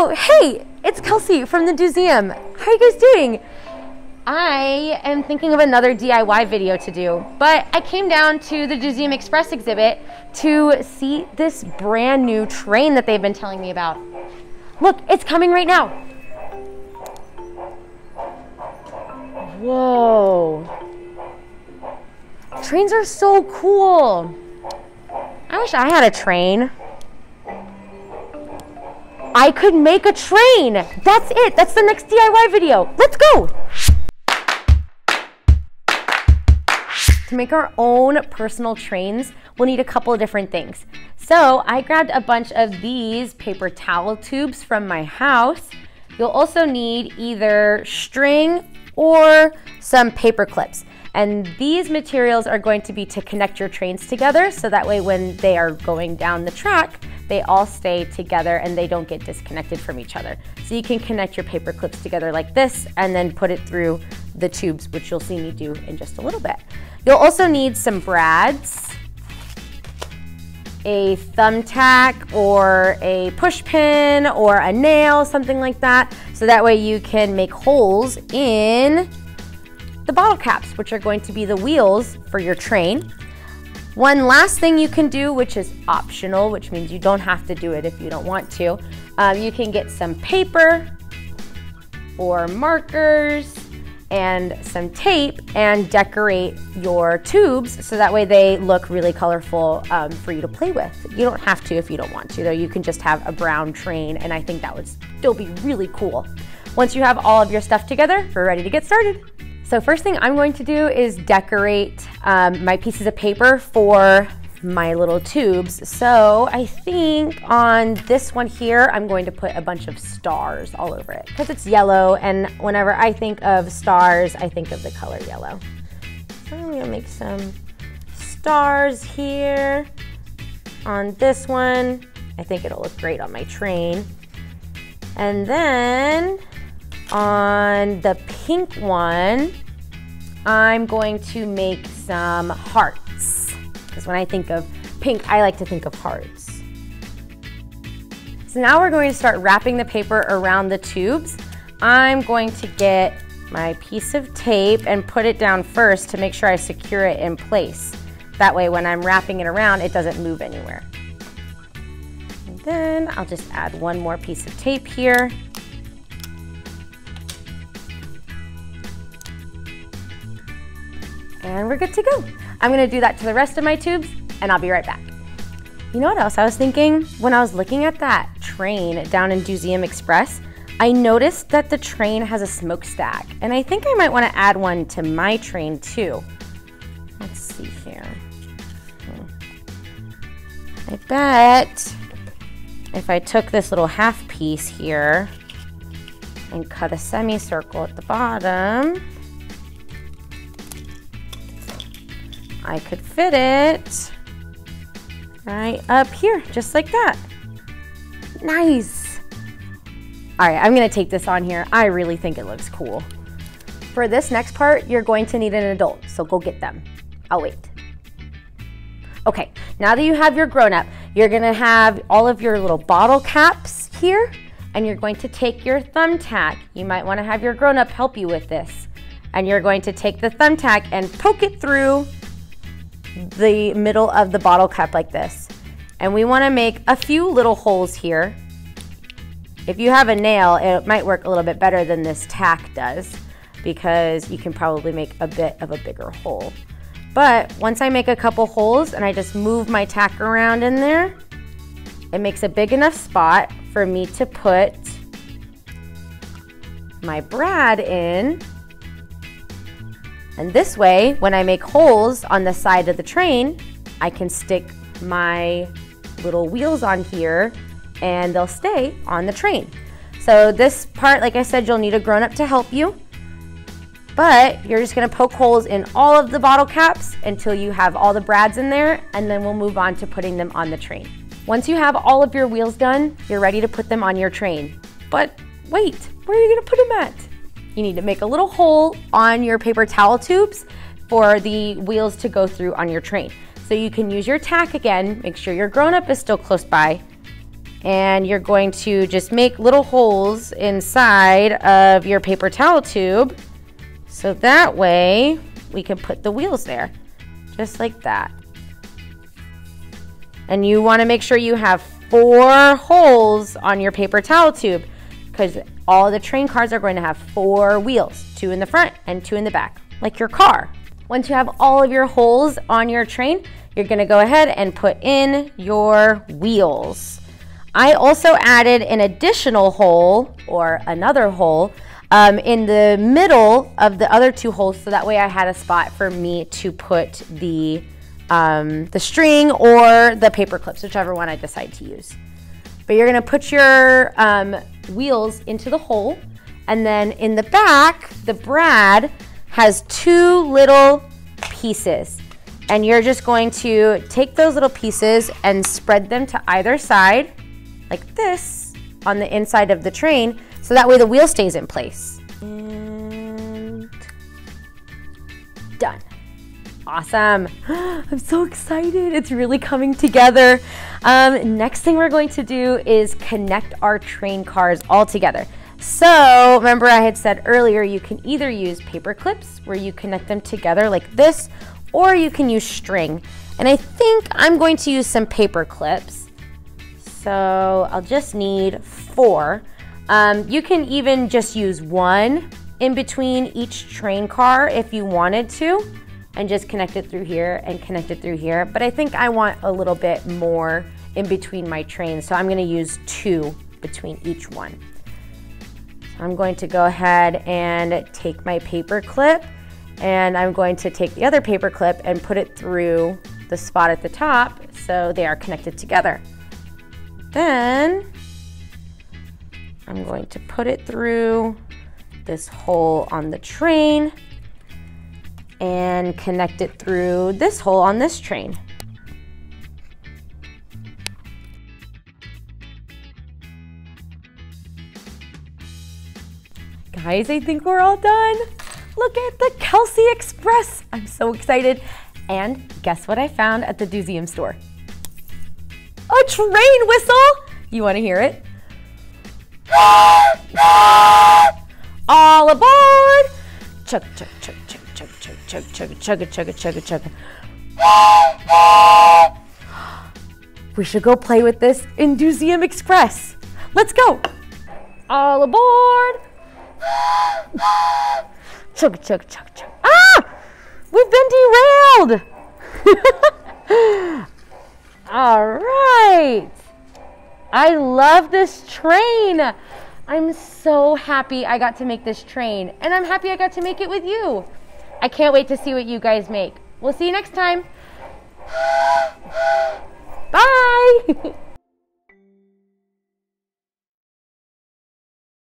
Oh, hey, it's Kelsey from the DoSeum. How are you guys doing? I am thinking of another DIY video to do, but I came down to the DoSeum Express exhibit to see this brand new train that they've been telling me about. Look, it's coming right now. Whoa. Trains are so cool. I wish I had a train. I could make a train. That's it. That's the next DIY video. Let's go. To make our own personal trains, we'll need a couple of different things. So I grabbed a bunch of these paper towel tubes from my house. You'll also need either string or some paper clips. And these materials are going to be to connect your trains together so that way when they are going down the track, they all stay together and they don't get disconnected from each other. So you can connect your paper clips together like this and then put it through the tubes, which you'll see me do in just a little bit. You'll also need some brads, a thumbtack or a push pin or a nail, something like that. So that way you can make holes in the bottle caps, which are going to be the wheels for your train. One last thing you can do, which is optional, which means you don't have to do it if you don't want to, um, you can get some paper or markers and some tape and decorate your tubes so that way they look really colorful um, for you to play with. You don't have to if you don't want to, though. You can just have a brown train, and I think that would still be really cool. Once you have all of your stuff together, we're ready to get started. So first thing I'm going to do is decorate um, my pieces of paper for my little tubes. So I think on this one here, I'm going to put a bunch of stars all over it because it's yellow. And whenever I think of stars, I think of the color yellow. So I'm gonna make some stars here on this one. I think it'll look great on my train. And then on the pink one, I'm going to make some hearts. Because when I think of pink, I like to think of hearts. So now we're going to start wrapping the paper around the tubes. I'm going to get my piece of tape and put it down first to make sure I secure it in place. That way when I'm wrapping it around, it doesn't move anywhere. And then I'll just add one more piece of tape here. And we're good to go. I'm gonna do that to the rest of my tubes and I'll be right back. You know what else I was thinking? When I was looking at that train down in DoSeum Express, I noticed that the train has a smokestack and I think I might wanna add one to my train too. Let's see here. Hmm. I bet if I took this little half piece here and cut a semicircle at the bottom, I could fit it right up here, just like that. Nice. All right, I'm gonna take this on here. I really think it looks cool. For this next part, you're going to need an adult, so go get them. I'll wait. Okay, now that you have your grown-up, you're gonna have all of your little bottle caps here, and you're going to take your thumbtack. You might wanna have your grown-up help you with this. And you're going to take the thumbtack and poke it through the middle of the bottle cap like this. And we wanna make a few little holes here. If you have a nail, it might work a little bit better than this tack does because you can probably make a bit of a bigger hole. But once I make a couple holes and I just move my tack around in there, it makes a big enough spot for me to put my brad in and this way, when I make holes on the side of the train, I can stick my little wheels on here and they'll stay on the train. So this part, like I said, you'll need a grown-up to help you. But you're just gonna poke holes in all of the bottle caps until you have all the brads in there, and then we'll move on to putting them on the train. Once you have all of your wheels done, you're ready to put them on your train. But wait, where are you gonna put them at? You need to make a little hole on your paper towel tubes for the wheels to go through on your train. So you can use your tack again, make sure your grown-up is still close by, and you're going to just make little holes inside of your paper towel tube so that way we can put the wheels there just like that and you want to make sure you have four holes on your paper towel tube because all the train cars are going to have four wheels two in the front and two in the back like your car once you have all of your holes on your train you're going to go ahead and put in your wheels I also added an additional hole or another hole um, in the middle of the other two holes so that way I had a spot for me to put the, um, the string or the paper clips, whichever one I decide to use. But you're gonna put your um, wheels into the hole and then in the back, the brad has two little pieces and you're just going to take those little pieces and spread them to either side like this on the inside of the train so that way the wheel stays in place. And done. Awesome. I'm so excited. It's really coming together. Um, next thing we're going to do is connect our train cars all together. So remember I had said earlier you can either use paper clips where you connect them together like this or you can use string. And I think I'm going to use some paper clips. So I'll just need four. Um, you can even just use one in between each train car if you wanted to and just connect it through here and connect it through here. But I think I want a little bit more in between my trains. So I'm gonna use two between each one. So I'm going to go ahead and take my paper clip and I'm going to take the other paper clip and put it through the spot at the top so they are connected together. Then I'm going to put it through this hole on the train and connect it through this hole on this train. Guys, I think we're all done. Look at the Kelsey Express. I'm so excited. And guess what I found at the DoSeum store? A train whistle! You want to hear it? All aboard! Chug, chug, chug, chug, chug, chug, chug, chug, chug, chug, chug, chug. We should go play with this in Express. Let's go! All aboard! Chug, chug, chug, chug. Ah! We've been derailed! All right. I love this train. I'm so happy I got to make this train, and I'm happy I got to make it with you. I can't wait to see what you guys make. We'll see you next time. Bye.